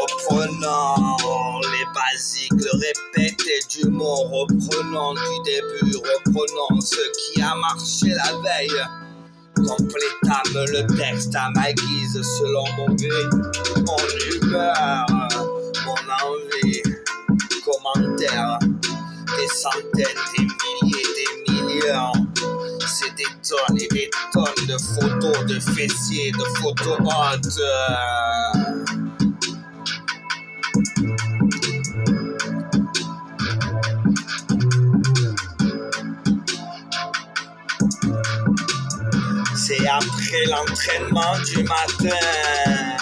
Reprenons les basiques, le répéter du mot, reprenons du début, reprenons ce qui a marché la veille. Complétame le texte à ma guise, selon mon gré, mon humeur, mon envie, commentaire, des centaines, des milliers et des tonnes de photos de fessiers, de photos hautes. C'est après l'entraînement du matin.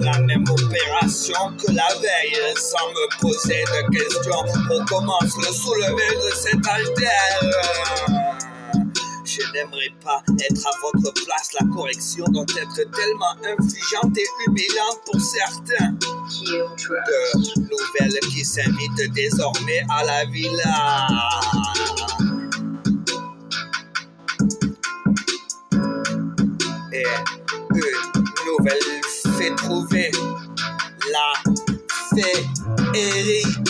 La même opération que la veille sans me poser de questions. Recommence le soulever de cet haltère. Je n'aimerais pas être à votre place. La correction doit être tellement infligeante et humiliante pour certains. De nouvelles qui s'invitent désormais à la villa. Et une nouvelle trouver la féerique.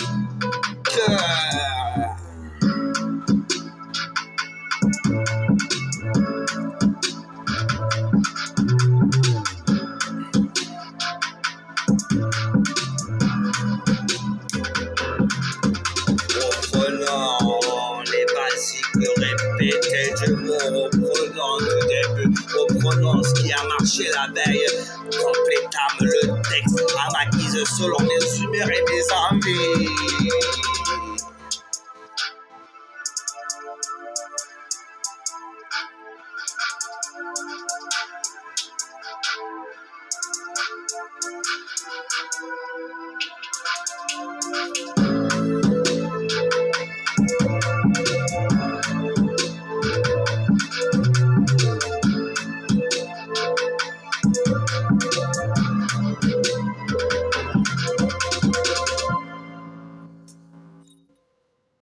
répéter du mot au prenant le début, au ce qui a marché la veille. Complétame le texte à ma guise selon mes humeurs et mes envies.